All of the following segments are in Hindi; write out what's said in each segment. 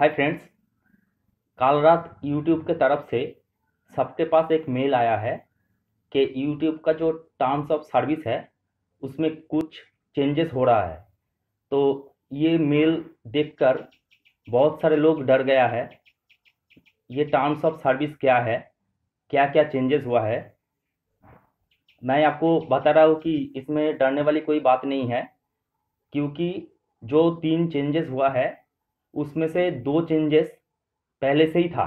हाय फ्रेंड्स कल रात यूट्यूब के तरफ़ से सबके पास एक मेल आया है कि यूट्यूब का जो टर्म्स ऑफ़ सर्विस है, उसमें कुछ चेंजेस हो रहा है। तो ये मेल देखकर बहुत सारे लोग डर गया है, ये टर्म्स ऑफ़ सर्विस क्या है क्या क्या चेंजेस हुआ है। मैं आपको बता रहा हूँ कि इसमें डरने वाली कोई बात नहीं है, क्योंकि जो तीन चेंजेस हुआ है उसमें से दो चेंजेस पहले से ही था,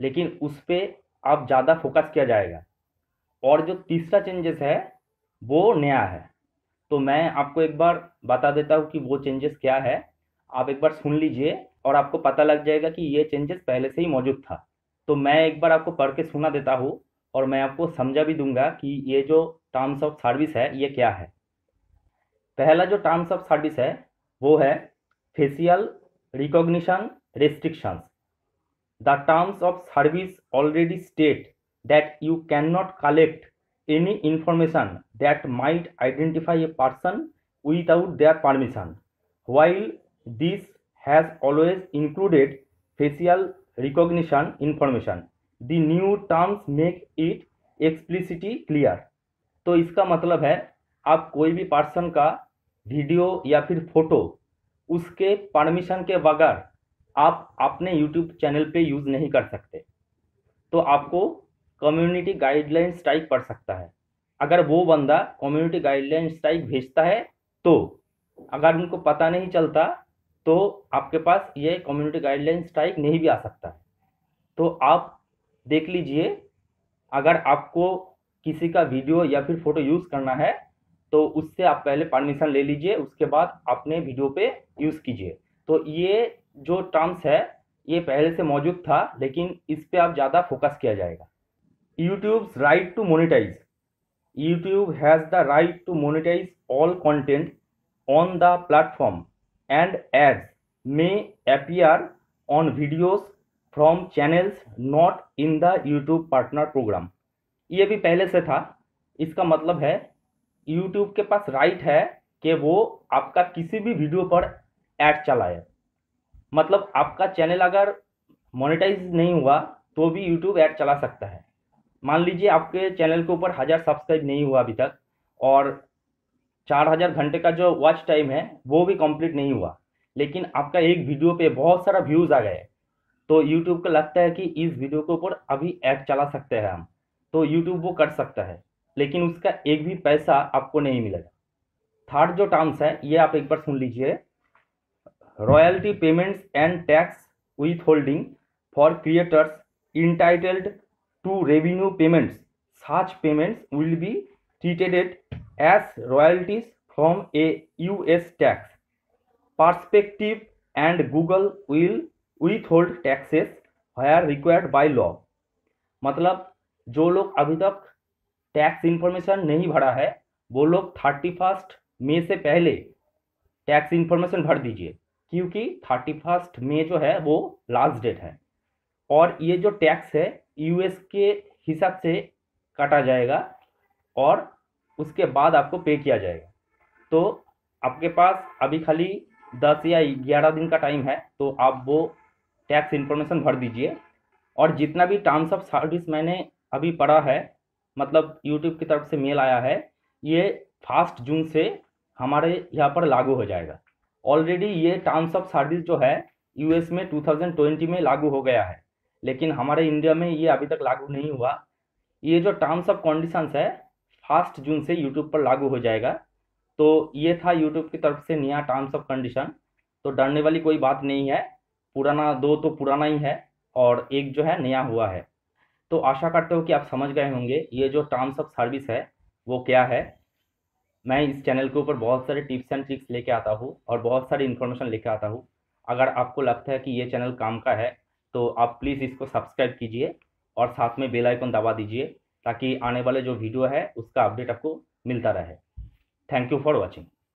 लेकिन उस पर अब ज़्यादा फोकस किया जाएगा। और जो तीसरा चेंजेस है, वो नया है। तो मैं आपको एक बार बता देता हूँ कि वो चेंजेस क्या है। आप एक बार सुन लीजिए और आपको पता लग जाएगा कि ये चेंजेस पहले से ही मौजूद था। तो मैं एक बार आपको पढ़ के सुना देता हूँ और मैं आपको समझा भी दूँगा कि ये जो टर्म्स ऑफ़ सर्विस है, ये क्या है। पहला जो टर्म्स ऑफ़ सर्विस है, वो है facial recognition restrictions. The terms of service already state that you cannot collect any information that might identify a person without their permission. While this has always included facial recognition information, the new terms make it explicitly clear. तो इसका मतलब है आप कोई भी पर्सन का वीडियो या फिर फ़ोटो उसके परमिशन के बगैर आप अपने यूट्यूब चैनल पे यूज़ नहीं कर सकते। तो आपको कम्युनिटी गाइडलाइन स्ट्राइक पड़ सकता है। अगर वो बंदा कम्युनिटी गाइडलाइन स्ट्राइक भेजता है तो अगर उनको पता नहीं चलता तो आपके पास ये कम्युनिटी गाइडलाइन स्ट्राइक नहीं भी आ सकता है। तो आप देख लीजिए, अगर आपको किसी का वीडियो या फिर फ़ोटो यूज़ करना है तो उससे आप पहले परमिशन ले लीजिए, उसके बाद अपने वीडियो पे यूज़ कीजिए। तो ये जो टर्म्स है, ये पहले से मौजूद था, लेकिन इस पर आप ज़्यादा फोकस किया जाएगा। YouTube's right to monetise YouTube has the right to monetise all content on the platform and ads may appear on videos from channels not in the YouTube partner program ये भी पहले से था। इसका मतलब है यूट्यूब के पास राइट है कि वो आपका किसी भी वीडियो पर ऐड चलाए। मतलब आपका चैनल अगर मोनेटाइज नहीं हुआ तो भी यूट्यूब ऐड चला सकता है। मान लीजिए आपके चैनल के ऊपर हज़ार सब्सक्राइब नहीं हुआ अभी तक, और चार हज़ार घंटे का जो वॉच टाइम है, वो भी कंप्लीट नहीं हुआ। लेकिन आपका एक वीडियो पे बहुत सारा व्यूज़ आ गए। तो यूट्यूब को लगता है कि इस वीडियो के ऊपर अभी ऐड चला सकते हैं हम। तो यूट्यूब वो कर सकता है। लेकिन उसका एक भी पैसा आपको नहीं मिलेगा। थर्ड जो टर्म्स है, ये आप एक बार सुन लीजिए। Royalty payments and tax withholding for creators entitled to revenue payments such payments will be treated as royalties from a US tax perspective and Google will withhold taxes where required by law मतलब जो लोग अभी तक टैक्स इन्फॉर्मेशन नहीं भरा है, वो लोग थर्टी फ़र्स्ट मे से पहले टैक्स इन्फॉर्मेशन भर दीजिए, क्योंकि थर्टी फ़र्स्ट मे जो है वो लास्ट डेट है। और ये जो टैक्स है यूएस के हिसाब से काटा जाएगा और उसके बाद आपको पे किया जाएगा। तो आपके पास अभी खाली दस या ग्यारह दिन का टाइम है तो आप वो टैक्स इन्फॉर्मेशन भर दीजिए। और जितना भी टर्म्स ऑफ़ सर्विस मैंने अभी पढ़ा है मतलब यूट्यूब की तरफ़ से मेल आया है, ये फ़र्स्ट जून से हमारे यहाँ पर लागू हो जाएगा। ऑलरेडी ये टर्म्स ऑफ़ सर्विस जो है यूएस में 2020 में लागू हो गया है। लेकिन हमारे इंडिया में ये अभी तक लागू नहीं हुआ। ये जो टर्म्स ऑफ़ कंडीशंस है फ़र्स्ट जून से यूट्यूब पर लागू हो जाएगा। तो ये था यूट्यूब की तरफ़ से नया टर्म्स ऑफ़ कंडीशन तो डरने वाली कोई बात नहीं है। पुराना, दो तो पुराना ही है और एक जो है नया हुआ है। तो आशा करते हो कि आप समझ गए होंगे, ये जो टर्म्स ऑफ़ सर्विस है, वो क्या है? मैं इस चैनल के ऊपर बहुत सारे टिप्स एंड ट्रिक्स लेके आता हूँ और बहुत सारी इन्फॉर्मेशन लेके आता हूँ। अगर आपको लगता है कि ये चैनल काम का है तो आप प्लीज़ इसको सब्सक्राइब कीजिए और साथ में बेल आइकन दबा दीजिए, ताकि आने वाले जो वीडियो है, उसका अपडेट आपको मिलता रहे। Thank you for watching